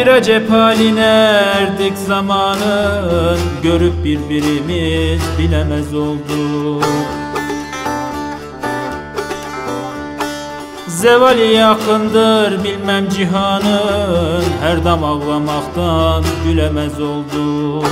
Bir acep haline erdik zamanın Görüp birbirimiz bilemez olduk. Zevali yakındır bilmem cihanın. Her dam ağlamaktan gülemez olduk.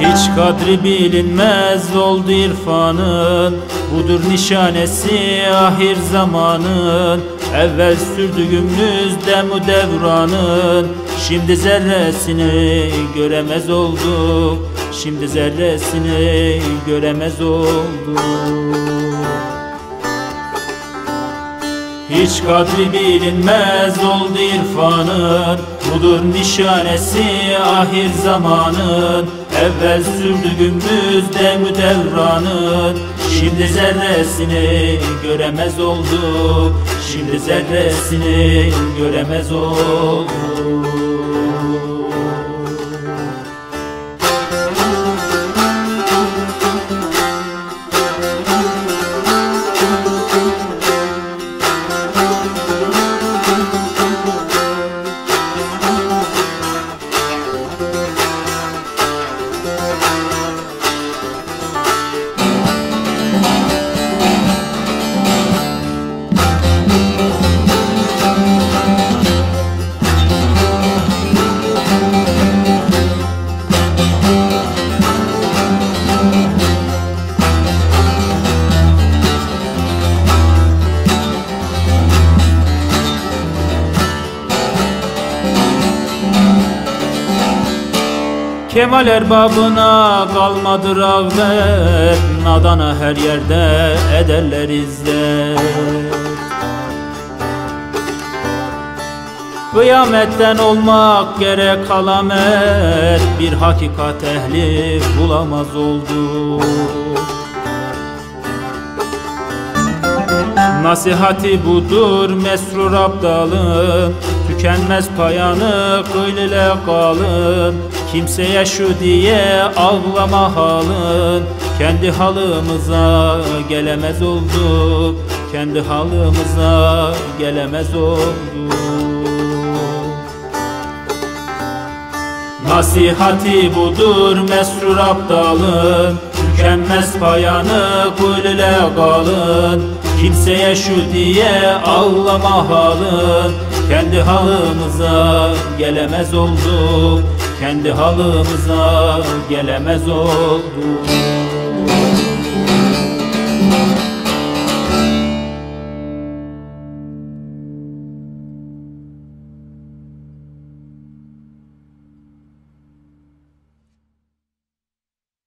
Hiç kadri bilinmez oldu irfanın. Budur nişanesi ahir zamanın Evvel sürdüğümüz demu devranın Şimdi zerresini göremez olduk. Şimdi zerresini göremez olduk hiç kadri bilinmez oldu irfanın. Budur nişanesi ahir zamanın. Evvel sürdüğümüz demü devranın Şimdi zerresini göremez olduk. Şimdi zerresini göremez olduk Kemal erbabına kalmadı rağbet Nadana her yerde ederler izzet Kıyametten olmak gerek kalamet Bir hakikat ehli bulamaz oldu. Nasihati budur mesrur abdalın Tükenmez payanı kıl ile kalın. Kimseye şu diye ağlama halın. Kendi halımıza gelemez olduk. Kendi halımıza gelemez olduk. Nasihati budur mesrur abdalın Tükenmez payanı kul ile kalın. Kimseye şu diye ağlama halın Kendi halımıza gelemez olduk. Kendi halımıza gelemez olduk